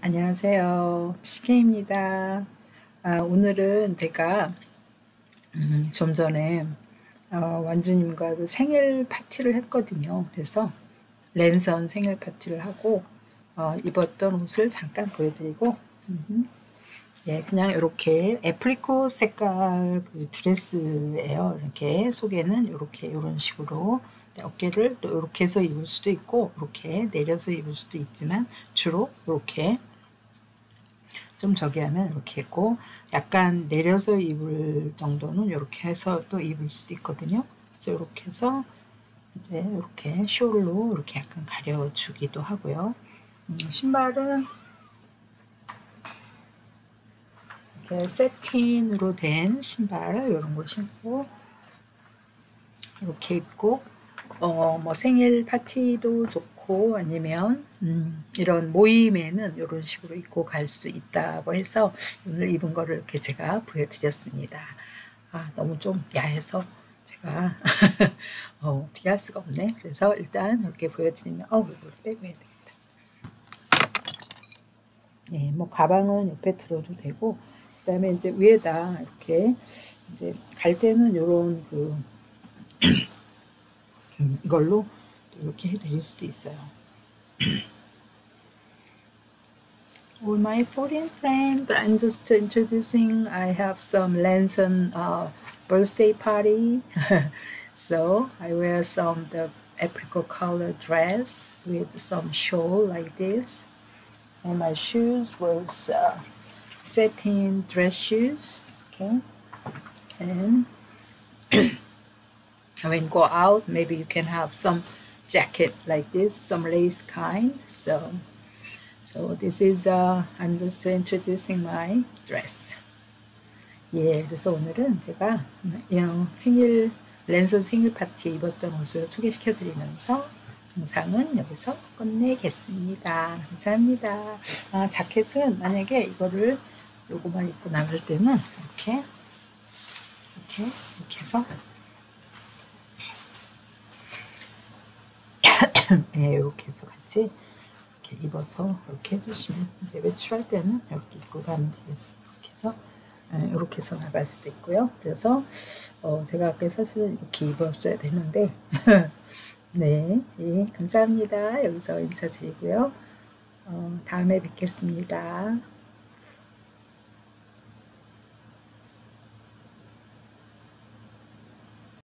안녕하세요. PK입니다. 아, 오늘은 제가 음, 좀 전에 어, 완주님과 그 생일 파티를 했거든요. 그래서 랜선 생일 파티를 하고 어, 입었던 옷을 잠깐 보여드리고 음, 예, 그냥 이렇게 애프리코 색깔 그 드레스예요. 이렇게 속에는 이렇게 이런 식으로 어깨를 또 이렇게 해서 입을 수도 있고 이렇게 내려서 입을 수도 있지만 주로 이렇게 좀 저기 하면 이렇게 있고 약간 내려서 입을 정도는 이렇게 해서 또 입을 수도 있거든요. 그래서 이렇게 해서 이제 이렇게 숄로 이렇게 약간 가려주기도 하고요. 음, 신발은 이렇게 세틴으로 된 신발 이런 거 신고 이렇게 입고 어, 뭐 생일 파티도 좋고 아니면 음, 이런 모임에는 이런 식으로 입고 갈 수도 있다고 해서 오늘 입은 거를 이렇게 제가 보여드렸습니다. 아, 너무 좀 야해서 제가 어, 어떻게 할 수가 없네. 그래서 일단 이렇게 보여드리면 어, 이걸 빼고 해야 되겠다. 네, 뭐 가방은 옆에 들어도 되고 그다음에 이제 위에다 이렇게 이제 갈 때는 이런 그 Gollo. All my foreign friends, I'm just introducing. I have some Lanson uh, birthday party, so I wear some the apricot color dress with some shawl like this, and my shoes was uh, satin dress shoes. Okay, and. when go out maybe you can have some jacket like this some lace kind so so this is uh, I'm just introducing my dress 예 그래서 오늘은 제가 생일 랜선 생일 파티 입었던 옷을 소개시켜 드리면서 영상은 여기서 끝내겠습니다 감사합니다 아, 자켓은 만약에 이거를 요거만 입고 나갈 때는 이렇게 이렇게 이렇게 해서 네, 이렇게 해서 같이 이렇게 입어서 이렇게 해주시면 이제 외출할 때는 이렇게 입고 가면 되겠어요. 이렇게 해서 네, 이렇게 해서 나갈 수도 있고요. 그래서 어, 제가 아까 사실은 이렇게 입었어야 되는데 네, 예, 감사합니다. 여기서 인사드리고요. 어, 다음에 뵙겠습니다.